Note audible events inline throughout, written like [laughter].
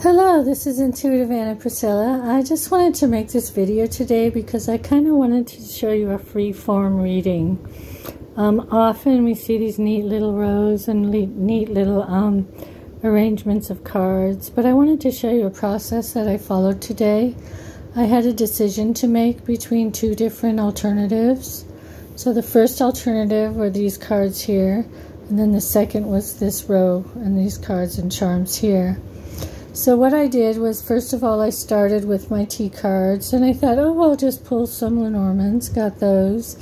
Hello, this is Intuitive Anna Priscilla. I just wanted to make this video today because I kind of wanted to show you a free form reading. Um, often we see these neat little rows and neat little um, arrangements of cards, but I wanted to show you a process that I followed today. I had a decision to make between two different alternatives. So the first alternative were these cards here, and then the second was this row and these cards and charms here. So what I did was, first of all, I started with my tea cards, and I thought, oh, I'll just pull some Lenormands, got those.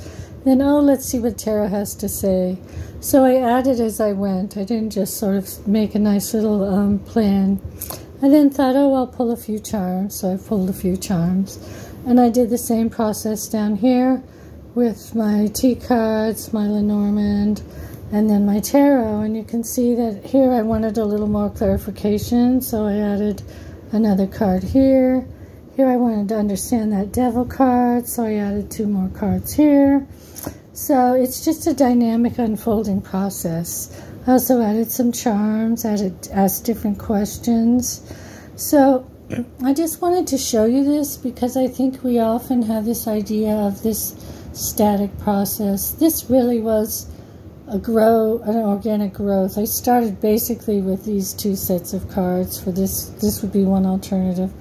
Then, oh, let's see what Tarot has to say. So I added as I went. I didn't just sort of make a nice little um, plan. I then thought, oh, I'll pull a few charms. So I pulled a few charms. And I did the same process down here with my tea cards, my Lenormand, and then my tarot and you can see that here I wanted a little more clarification so I added another card here. Here I wanted to understand that devil card so I added two more cards here. So it's just a dynamic unfolding process. I also added some charms added asked different questions. So [clears throat] I just wanted to show you this because I think we often have this idea of this static process. This really was a grow an organic growth. I started basically with these two sets of cards for this. This would be one alternative.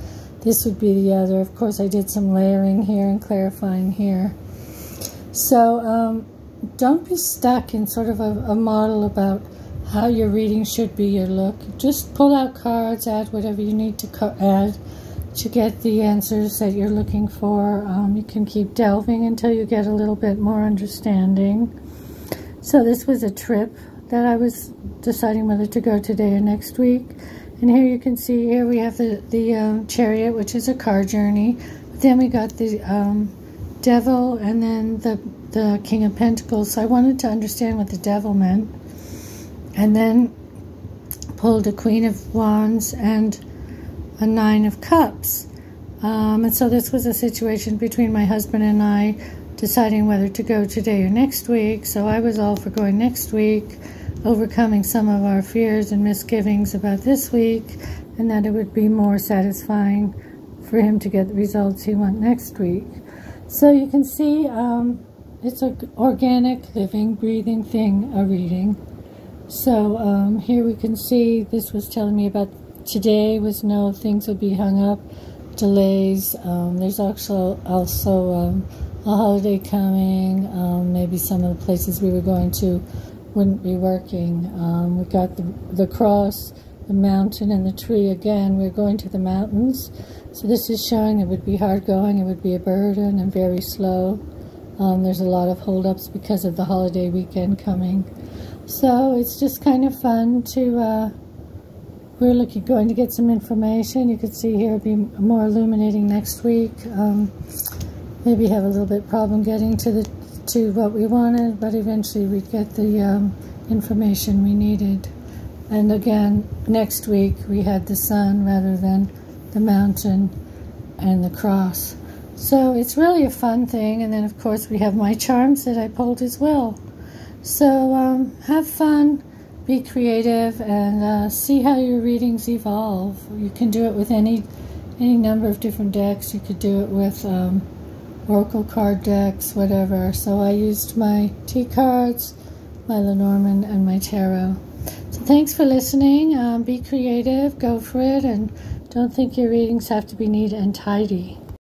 This would be the other. Of course, I did some layering here and clarifying here. So um, don't be stuck in sort of a, a model about how your reading should be, your look. Just pull out cards, add whatever you need to add to get the answers that you're looking for. Um, you can keep delving until you get a little bit more understanding. So this was a trip that I was deciding whether to go today or next week. And here you can see, here we have the, the um, chariot, which is a car journey. But then we got the um, devil and then the, the king of pentacles. So I wanted to understand what the devil meant. And then pulled a queen of wands and a nine of cups. Um, and so this was a situation between my husband and I deciding whether to go today or next week. So I was all for going next week, overcoming some of our fears and misgivings about this week, and that it would be more satisfying for him to get the results he wants next week. So you can see um, it's an organic, living, breathing thing, a reading. So um, here we can see this was telling me about today was no things would be hung up, delays. Um, there's also also um, a holiday coming. Um, maybe some of the places we were going to wouldn't be working. Um, we got the, the cross, the mountain, and the tree again. We're going to the mountains. So this is showing it would be hard going, it would be a burden and very slow. Um, there's a lot of holdups because of the holiday weekend coming. So it's just kind of fun to, uh, we're looking, going to get some information. You can see here, be more illuminating next week. Um, maybe have a little bit problem getting to the to what we wanted, but eventually we'd get the um, information we needed. And again, next week we had the sun rather than the mountain and the cross. So it's really a fun thing. And then, of course, we have my charms that I pulled as well. So um, have fun, be creative, and uh, see how your readings evolve. You can do it with any any number of different decks. You could do it with um, Oracle card decks, whatever. So I used my tea cards, my Lenormand, and my tarot. So thanks for listening. Um, be creative, go for it, and don't think your readings have to be neat and tidy.